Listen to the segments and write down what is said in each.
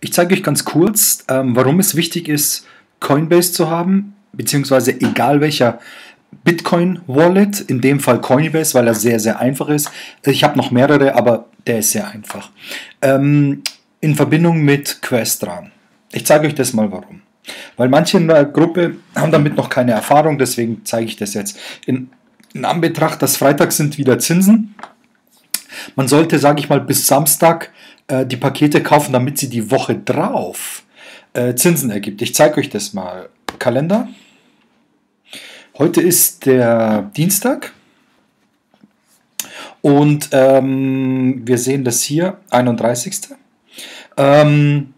Ich zeige euch ganz kurz, ähm, warum es wichtig ist, Coinbase zu haben, beziehungsweise egal welcher Bitcoin-Wallet, in dem Fall Coinbase, weil er sehr, sehr einfach ist. Ich habe noch mehrere, aber der ist sehr einfach. Ähm, in Verbindung mit Questra. Ich zeige euch das mal warum. Weil manche in der Gruppe haben damit noch keine Erfahrung, deswegen zeige ich das jetzt. In, in Anbetracht, dass Freitag sind wieder Zinsen. Man sollte, sage ich mal, bis Samstag äh, die Pakete kaufen, damit sie die Woche drauf äh, Zinsen ergibt. Ich zeige euch das mal. Kalender. Heute ist der Dienstag. Und ähm, wir sehen das hier, 31. Ähm,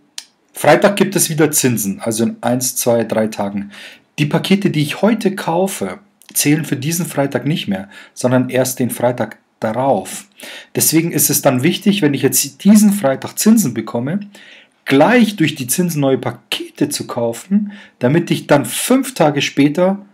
Freitag gibt es wieder Zinsen, also in 1, 2, 3 Tagen. Die Pakete, die ich heute kaufe, zählen für diesen Freitag nicht mehr, sondern erst den Freitag darauf. Deswegen ist es dann wichtig, wenn ich jetzt diesen Freitag Zinsen bekomme, gleich durch die Zinsen neue Pakete zu kaufen, damit ich dann fünf Tage später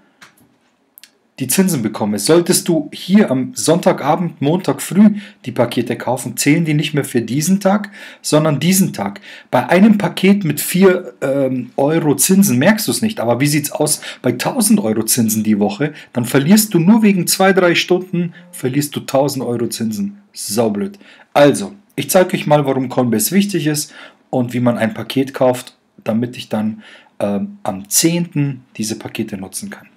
die Zinsen bekomme. Solltest du hier am Sonntagabend, Montag früh die Pakete kaufen, zählen die nicht mehr für diesen Tag, sondern diesen Tag. Bei einem Paket mit 4 ähm, Euro Zinsen merkst du es nicht, aber wie sieht es aus bei 1000 Euro Zinsen die Woche? Dann verlierst du nur wegen 2-3 Stunden, verlierst du 1000 Euro Zinsen. Saublöd. Also, ich zeige euch mal, warum Coinbase wichtig ist und wie man ein Paket kauft, damit ich dann ähm, am 10. diese Pakete nutzen kann.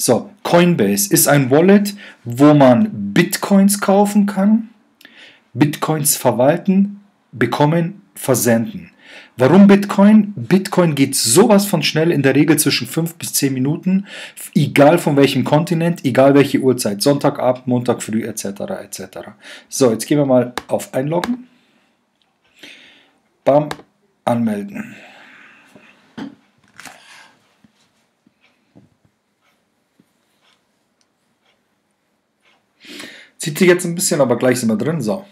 So, Coinbase ist ein Wallet, wo man Bitcoins kaufen kann, Bitcoins verwalten, bekommen, versenden. Warum Bitcoin? Bitcoin geht sowas von schnell, in der Regel zwischen 5 bis 10 Minuten, egal von welchem Kontinent, egal welche Uhrzeit, Sonntagabend, Montag früh etc. etc. So, jetzt gehen wir mal auf Einloggen. Bam, anmelden. Zieht sich jetzt ein bisschen, aber gleich sind wir drin. So.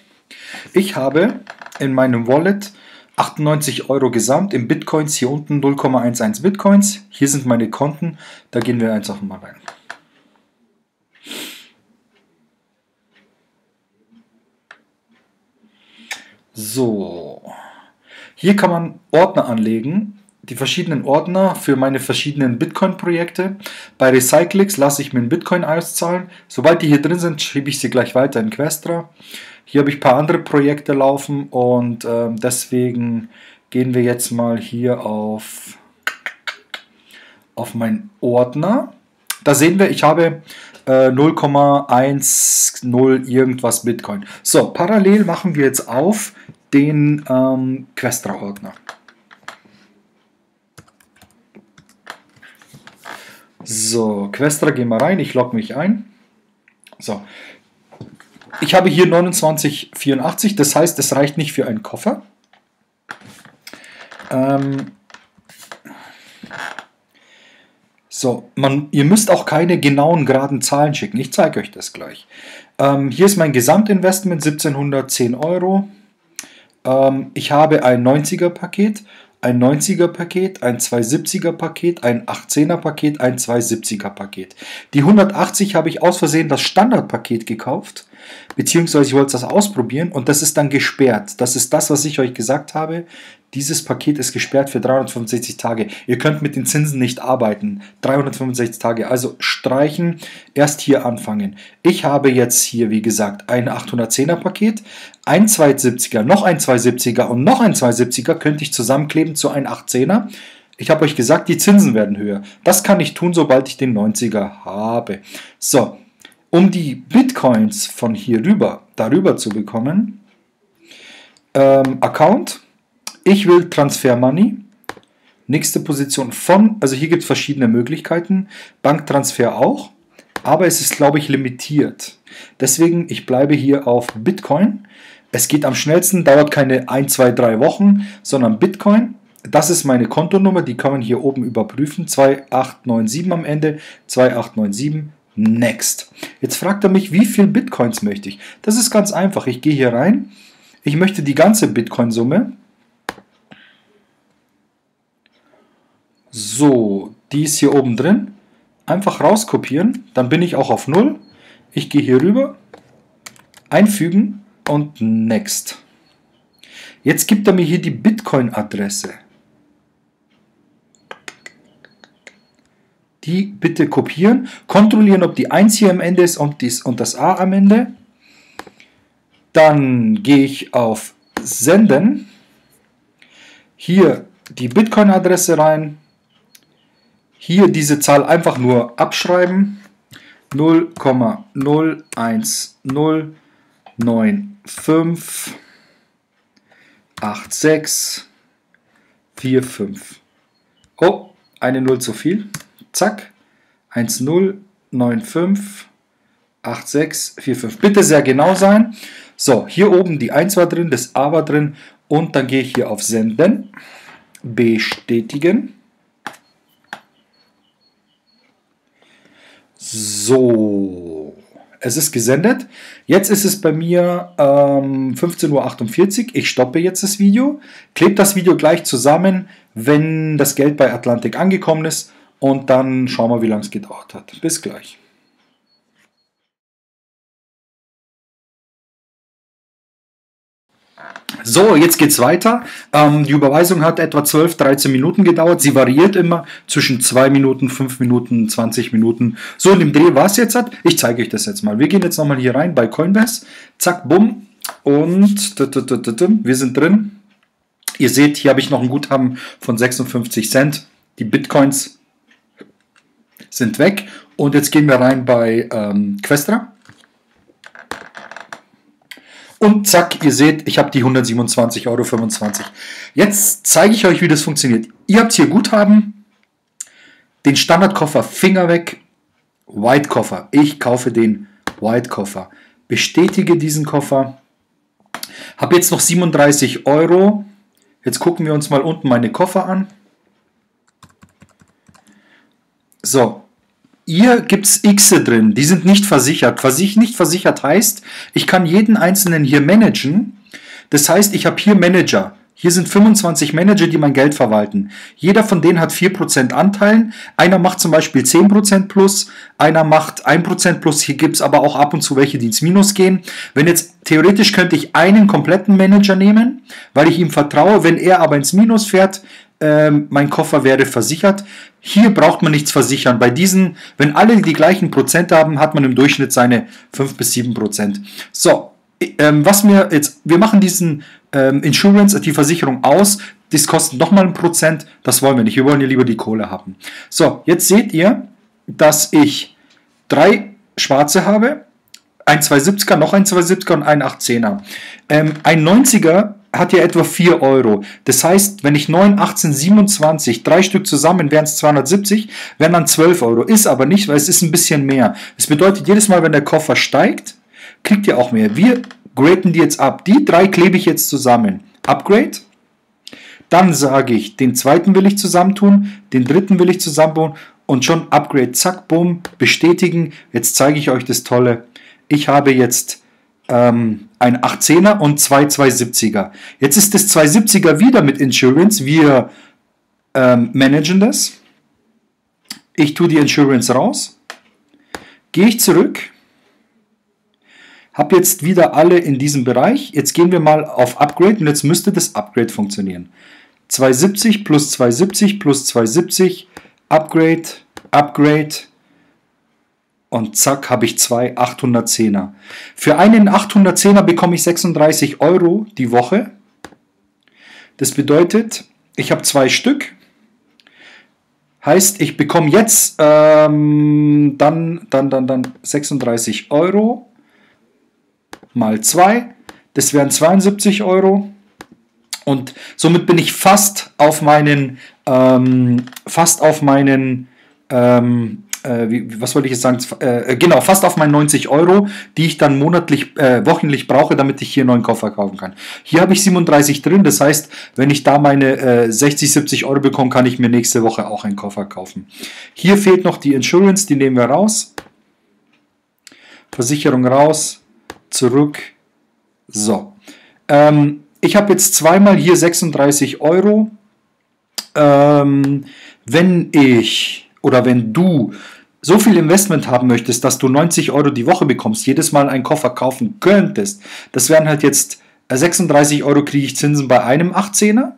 Ich habe in meinem Wallet 98 Euro gesamt in Bitcoins, hier unten 0,11 Bitcoins. Hier sind meine Konten, da gehen wir einfach mal rein. So, hier kann man Ordner anlegen die verschiedenen Ordner für meine verschiedenen Bitcoin-Projekte. Bei Recyclix lasse ich mir einen Bitcoin auszahlen. Sobald die hier drin sind, schiebe ich sie gleich weiter in Questra. Hier habe ich ein paar andere Projekte laufen und äh, deswegen gehen wir jetzt mal hier auf, auf meinen Ordner. Da sehen wir, ich habe äh, 0,10 irgendwas Bitcoin. So, parallel machen wir jetzt auf den ähm, Questra-Ordner. So, Questra, gehen wir rein. Ich logge mich ein. So. Ich habe hier 2984, das heißt, es reicht nicht für einen Koffer. Ähm so, man, ihr müsst auch keine genauen geraden Zahlen schicken. Ich zeige euch das gleich. Ähm, hier ist mein Gesamtinvestment 1710 Euro. Ähm, ich habe ein 90er Paket ein 90er Paket, ein 270er Paket, ein 18er Paket, ein 270er Paket. Die 180 habe ich aus Versehen das Standardpaket gekauft, beziehungsweise ich wollte das ausprobieren und das ist dann gesperrt. Das ist das, was ich euch gesagt habe. Dieses Paket ist gesperrt für 365 Tage. Ihr könnt mit den Zinsen nicht arbeiten. 365 Tage. Also streichen, erst hier anfangen. Ich habe jetzt hier, wie gesagt, ein 810er Paket, ein 270er, noch ein 270er und noch ein 270er könnte ich zusammenkleben zu einem 18er. Ich habe euch gesagt, die Zinsen werden höher. Das kann ich tun, sobald ich den 90er habe. So, um die Bitcoins von hier rüber, darüber zu bekommen, ähm, Account, ich will Transfer Money, nächste Position von, also hier gibt es verschiedene Möglichkeiten, Banktransfer auch, aber es ist, glaube ich, limitiert. Deswegen, ich bleibe hier auf Bitcoin. Es geht am schnellsten, dauert keine 1, 2, 3 Wochen, sondern Bitcoin. Das ist meine Kontonummer, die kann man hier oben überprüfen. 2897 am Ende, 2897 Next. Jetzt fragt er mich, wie viel Bitcoins möchte ich? Das ist ganz einfach. Ich gehe hier rein. Ich möchte die ganze Bitcoin-Summe. So, die ist hier oben drin. Einfach rauskopieren. Dann bin ich auch auf 0. Ich gehe hier rüber. Einfügen und Next. Jetzt gibt er mir hier die Bitcoin-Adresse. Die bitte kopieren, kontrollieren, ob die 1 hier am Ende ist und, dies, und das A am Ende. Dann gehe ich auf Senden. Hier die Bitcoin-Adresse rein. Hier diese Zahl einfach nur abschreiben. 0,010958645. Oh, eine 0 zu viel. Zack. 10958645. Bitte sehr genau sein. So, hier oben die 1 war drin, das A war drin und dann gehe ich hier auf Senden, bestätigen. So, es ist gesendet. Jetzt ist es bei mir ähm, 15.48 Uhr. Ich stoppe jetzt das Video, klebe das Video gleich zusammen, wenn das Geld bei Atlantik angekommen ist und dann schauen wir, wie lange es gedauert hat. Bis gleich. So, jetzt geht's weiter. Ähm, die Überweisung hat etwa 12, 13 Minuten gedauert. Sie variiert immer zwischen 2 Minuten, 5 Minuten, 20 Minuten. So in dem Dreh war es jetzt. Hat. Ich zeige euch das jetzt mal. Wir gehen jetzt nochmal hier rein bei Coinbase. Zack, bumm. Und wir sind drin. Ihr seht, hier habe ich noch ein Guthaben von 56 Cent. Die Bitcoins sind weg. Und jetzt gehen wir rein bei ähm, Questra. Und zack, ihr seht, ich habe die 127,25 Euro. Jetzt zeige ich euch, wie das funktioniert. Ihr habt hier Guthaben, den Standardkoffer Finger weg, White Koffer. Ich kaufe den White Koffer. Bestätige diesen Koffer. Habe jetzt noch 37 Euro. Jetzt gucken wir uns mal unten meine Koffer an. So, hier gibt es X drin, die sind nicht versichert. Versich nicht versichert heißt, ich kann jeden einzelnen hier managen. Das heißt, ich habe hier Manager. Hier sind 25 Manager, die mein Geld verwalten. Jeder von denen hat 4% Anteilen. Einer macht zum Beispiel 10% plus, einer macht 1% plus. Hier gibt es aber auch ab und zu welche, die ins Minus gehen. Wenn jetzt theoretisch könnte ich einen kompletten Manager nehmen, weil ich ihm vertraue. Wenn er aber ins Minus fährt, ähm, mein Koffer wäre versichert. Hier braucht man nichts versichern. Bei diesen, wenn alle die gleichen Prozent haben, hat man im Durchschnitt seine 5 bis 7 Prozent. So, ähm, was mir jetzt, wir machen diesen ähm, Insurance, die Versicherung aus. Das kostet nochmal ein Prozent. Das wollen wir nicht. Wir wollen ja lieber die Kohle haben. So, jetzt seht ihr, dass ich drei schwarze habe. Ein 270er, noch ein 270er und ein 810er. Ähm, ein 90er hat ja etwa 4 Euro. Das heißt, wenn ich 9, 18, 27, drei Stück zusammen wären es 270, wären dann 12 Euro. Ist aber nicht, weil es ist ein bisschen mehr. Das bedeutet, jedes Mal, wenn der Koffer steigt, kriegt ihr auch mehr. Wir graden die jetzt ab. Die drei klebe ich jetzt zusammen. Upgrade. Dann sage ich, den zweiten will ich zusammentun, den dritten will ich zusammentun und schon Upgrade, zack, bumm, bestätigen. Jetzt zeige ich euch das Tolle. Ich habe jetzt ähm, ein 18er und zwei 270er. Jetzt ist das 270er wieder mit Insurance. Wir ähm, managen das. Ich tue die Insurance raus. Gehe ich zurück. Habe jetzt wieder alle in diesem Bereich. Jetzt gehen wir mal auf Upgrade und jetzt müsste das Upgrade funktionieren. 270 plus 270 plus 270. Upgrade, Upgrade, und zack habe ich zwei 810er. Für einen 810er bekomme ich 36 Euro die Woche. Das bedeutet, ich habe zwei Stück. Heißt, ich bekomme jetzt ähm, dann, dann, dann, dann 36 Euro mal 2. Das wären 72 Euro. Und somit bin ich fast auf meinen, ähm, fast auf meinen ähm, äh, wie, was wollte ich jetzt sagen, äh, genau, fast auf meinen 90 Euro, die ich dann monatlich, äh, wochentlich brauche, damit ich hier einen neuen Koffer kaufen kann. Hier habe ich 37 drin, das heißt, wenn ich da meine äh, 60, 70 Euro bekomme, kann ich mir nächste Woche auch einen Koffer kaufen. Hier fehlt noch die Insurance, die nehmen wir raus. Versicherung raus, zurück. So. Ähm, ich habe jetzt zweimal hier 36 Euro. Ähm, wenn ich oder wenn du so viel Investment haben möchtest, dass du 90 Euro die Woche bekommst, jedes Mal einen Koffer kaufen könntest, das wären halt jetzt 36 Euro kriege ich Zinsen bei einem 18er.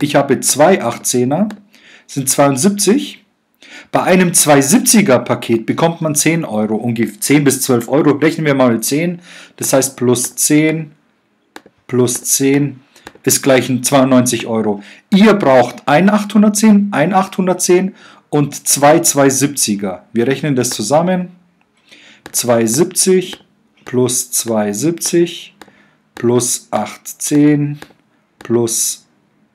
Ich habe zwei 18er, sind 72. Bei einem 270er Paket bekommt man 10 Euro, ungefähr 10 bis 12 Euro. Rechnen wir mal mit 10. Das heißt plus 10 plus 10 ist gleich 92 Euro. Ihr braucht ein 810, ein 810 und zwei 270er. Wir rechnen das zusammen. 270 plus 270 plus 810 plus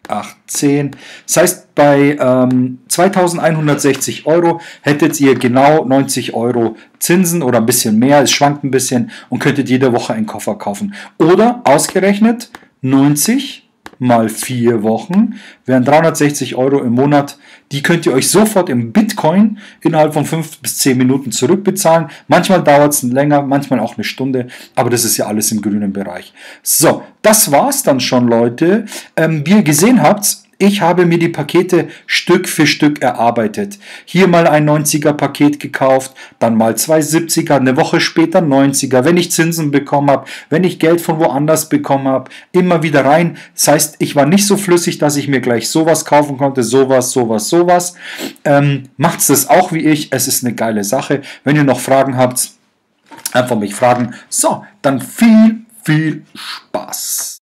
810. Das heißt, bei ähm, 2160 Euro hättet ihr genau 90 Euro Zinsen oder ein bisschen mehr, es schwankt ein bisschen und könntet jede Woche einen Koffer kaufen. Oder ausgerechnet 90 mal vier Wochen wären 360 Euro im Monat. Die könnt ihr euch sofort im Bitcoin innerhalb von fünf bis zehn Minuten zurückbezahlen. Manchmal dauert es länger, manchmal auch eine Stunde, aber das ist ja alles im grünen Bereich. So, das war's dann schon, Leute. Ähm, wie ihr gesehen habt, ich habe mir die Pakete Stück für Stück erarbeitet. Hier mal ein 90er Paket gekauft, dann mal zwei 70er, eine Woche später 90er. Wenn ich Zinsen bekommen habe, wenn ich Geld von woanders bekommen habe, immer wieder rein. Das heißt, ich war nicht so flüssig, dass ich mir gleich sowas kaufen konnte, sowas, sowas, sowas. Ähm, macht's das auch wie ich. Es ist eine geile Sache. Wenn ihr noch Fragen habt, einfach mich fragen. So, dann viel, viel Spaß.